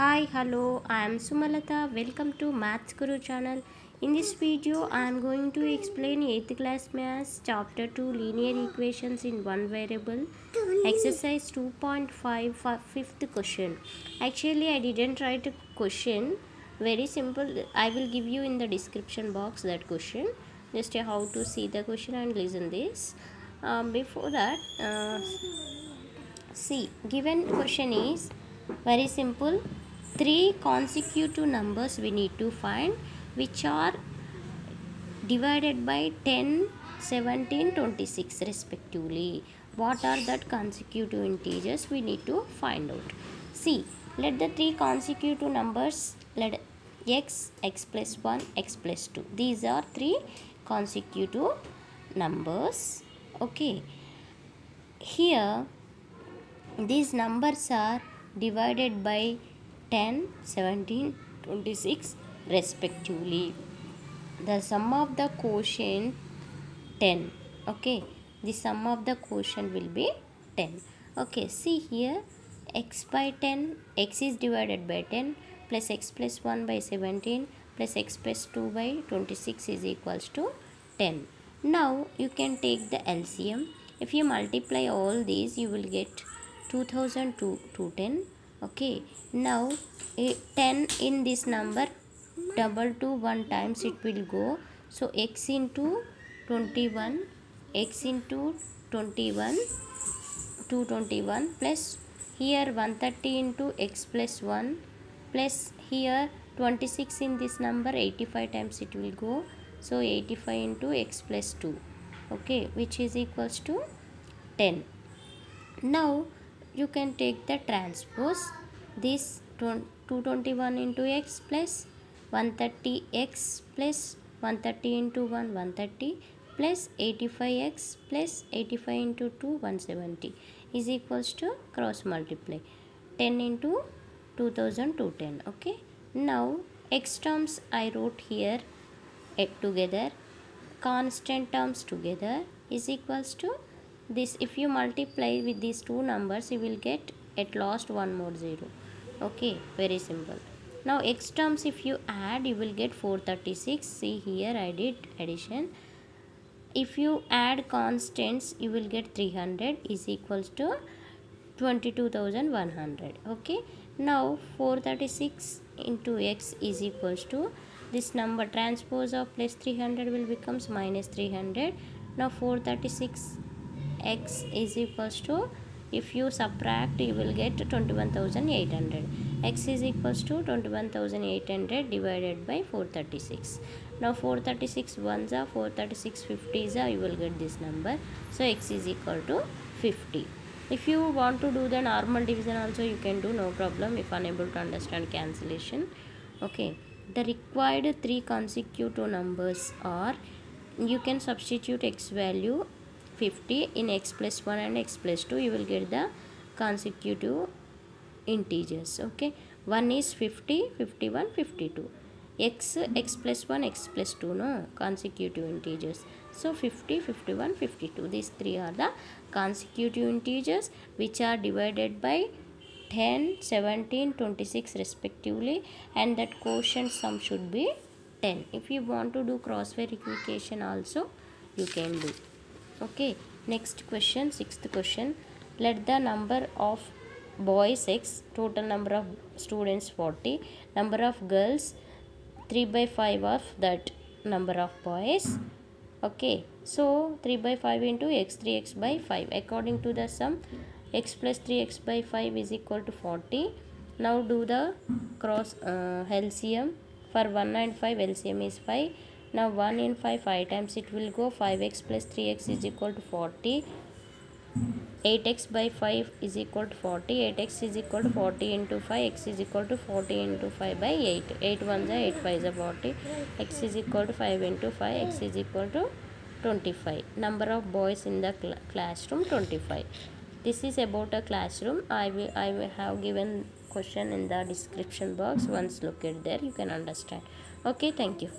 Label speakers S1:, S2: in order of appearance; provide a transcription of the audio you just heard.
S1: Hi, hello, I am Sumalata. Welcome to Maths Guru channel. In this video, I am going to explain 8th class maths chapter 2 linear equations in one variable exercise 2.5 for fifth question. Actually, I didn't write a question. Very simple. I will give you in the description box that question. Just how to see the question and listen this. Um, before that, uh, see given question is very simple three consecutive numbers we need to find which are divided by 10 17 26 respectively. What are that consecutive integers? We need to find out. See let the three consecutive numbers let x x plus 1 x plus 2 these are three consecutive numbers. Okay. Here these numbers are divided by 10 17 26 respectively. The sum of the quotient 10 okay. The sum of the quotient will be 10 okay. See here x by 10 x is divided by 10 plus x plus 1 by 17 plus x plus 2 by 26 is equals to 10 now you can take the LCM if you multiply all these you will get 2000 to 210 okay. Now 10 in this number double to 1 times it will go. So x into 21 x into 21 221 plus here 130 into x plus 1 plus here 26 in this number 85 times it will go. So 85 into x plus 2 okay. Which is equals to 10 now you can take the transpose. This 221 into x plus 130x plus 130 into 1 130 plus 85x plus 85 into 2 170 is equals to cross multiply. 10 into 2210 okay? Now x terms I wrote here at together. Constant terms together is equals to this if you multiply with these two numbers you will get at last one more zero. Okay very simple. Now x terms if you add you will get 436 see here I did addition. If you add constants you will get 300 is equals to 22100 okay now 436 into x is equals to this number transpose of plus 300 will becomes minus 300 now 436 x is equals to if you subtract you will get 21800 x is equals to 21800 divided by 436 now 436 ones are 436 50s are you will get this number. So x is equal to 50 if you want to do the normal division also you can do no problem if unable to understand cancellation. Okay. The required three consecutive numbers are you can substitute x value 50 in x plus 1 and x plus 2 you will get the consecutive integers okay? One is 50 51 52 x x plus 1 x plus 2 no? Consecutive integers. So 50 51 52 these three are the consecutive integers which are divided by 10 17 26 respectively and that quotient sum should be 10 if you want to do cross verification also you can do okay next question sixth question. Let the number of boys x total number of students 40 number of girls 3 by 5 of that number of boys. Okay so 3 by 5 into x 3x by 5 according to the sum x plus 3x by 5 is equal to 40 now do the cross uh, LCM for 1 and 5 LCM is 5 now 1 in 5 5 times it will go. 5x plus 3x is equal to 40 8x by 5 is equal to 40 8x is equal to 40 into 5 x is equal to 40 into 5 by 8 8 1s are 8 5 is 40 x is equal to 5 into 5 x is equal to 25 number of boys in the cl classroom 25 this is about a classroom. I will i will have given question in the description box. Once look at there you can understand. Okay thank you